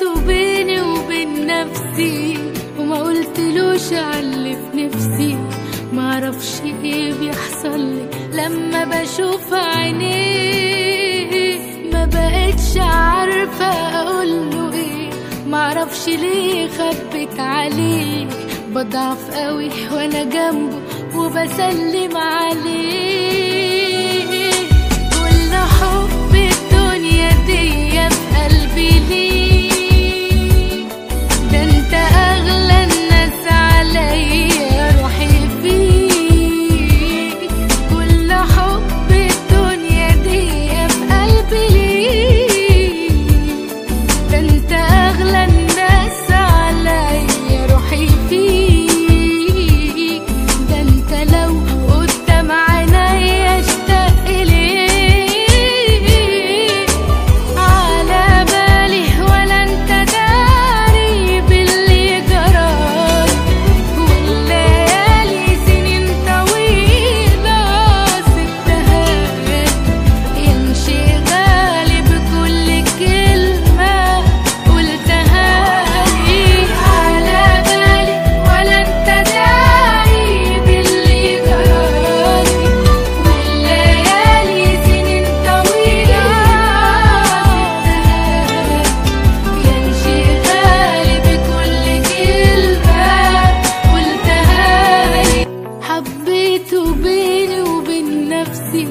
حبيته بيني وبين نفسي وما قلتلوش علي في نفسي. معرفش إيه بيحصل لي لما بشوف عينيه. ما بقتش عارفة اقوله إيه. معرفش ليه خبت عليه بضعف قوي وأنا جنبه وبسلم عليه. حبيته بيني وبين نفسي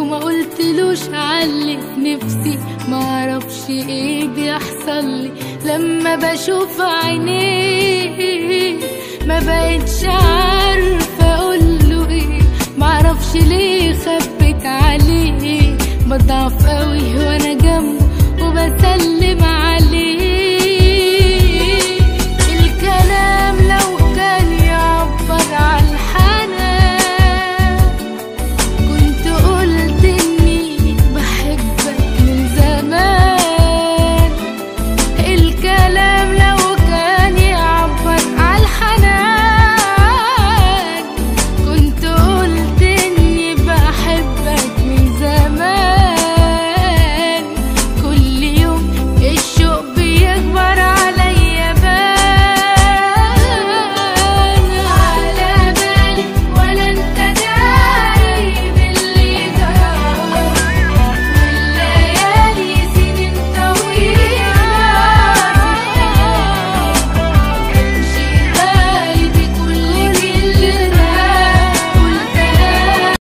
وما قلتلوش علي نفسي. معرفش إيه بيحصل لي. لما بشوف عينيه ما بقتش عارفة أقوله إيه. معرفش ليه